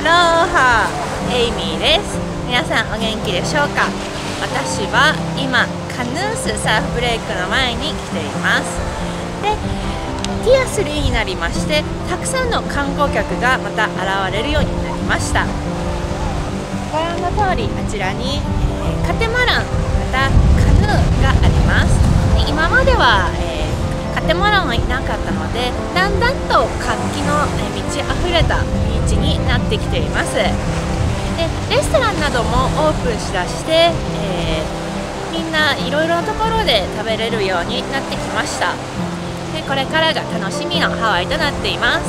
ローハーエイミーです。皆さんお元気でしょうか？私は今カヌースサーフブレイクの前に来ています。でティア3になりましてたくさんの観光客がまた現れるようになりました。ご覧の通りあちらに、えー、カテマランまたカヌーがあります。で今までは、えー、カテマランはいなかったのでだんだんと活気きています。でレストランなどもオープンしだして、えー、みんないろいろなところで食べれるようになってきました。でこれからが楽しみのハワイとなっています。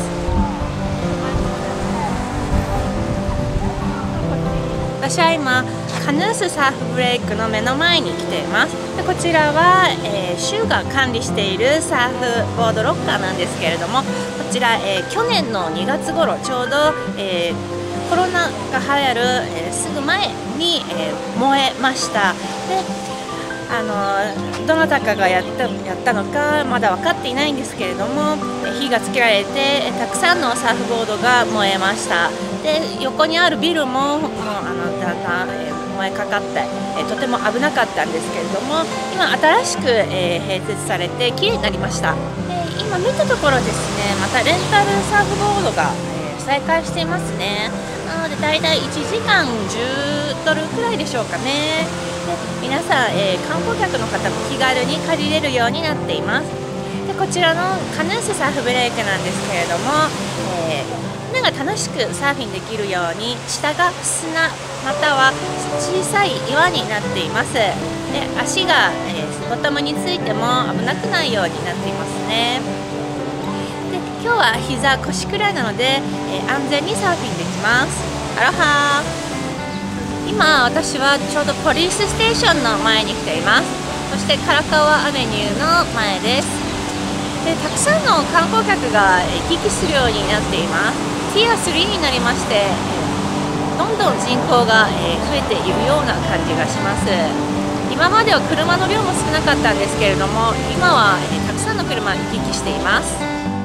私は今カヌースサーフブレイクの目の前に来ています。でこちらは、えー、州が管理しているサーフボードロッカーなんですけれどもこちら、えー、去年の2月頃ちょうど、えー、コロナが流行る、えすぐ前に、え燃えました。であのどなたかがやったやったのかまだ分かっていないんですけれども火がつけられてたくさんのサーフボードが燃えました。で横にあるビルももうあのだんだん、え燃えかかって、えとても危なかったんですけれども今新しく、え併設されて綺麗になりました。で今見たところですねまたレンタルサーフボードが、え再開していますね。なので大体1時間10ドルくらいでしょうかね。で皆さん、えー、観光客の方も気軽に借りれるようになっています。でこちらのカヌースサーフブレイクなんですけれども、えー、なが楽しくサーフィンできるように下が砂または小さい岩になっています。で足が、えー、ボトムについても危なくないようになっていますね。で今日は膝腰くらいなので、えー、安全にサーフィンできます。アロハー。今私はちょうどポリスステーションの前に来ています。そしてカラカワアベニューの前です。でたくさんの観光客が行き来するようになっています。ティア3になりましてどんどん人口が増えているような感じがします。今までは車の量も少なかったんですけれども今はたくさんの車行き来しています。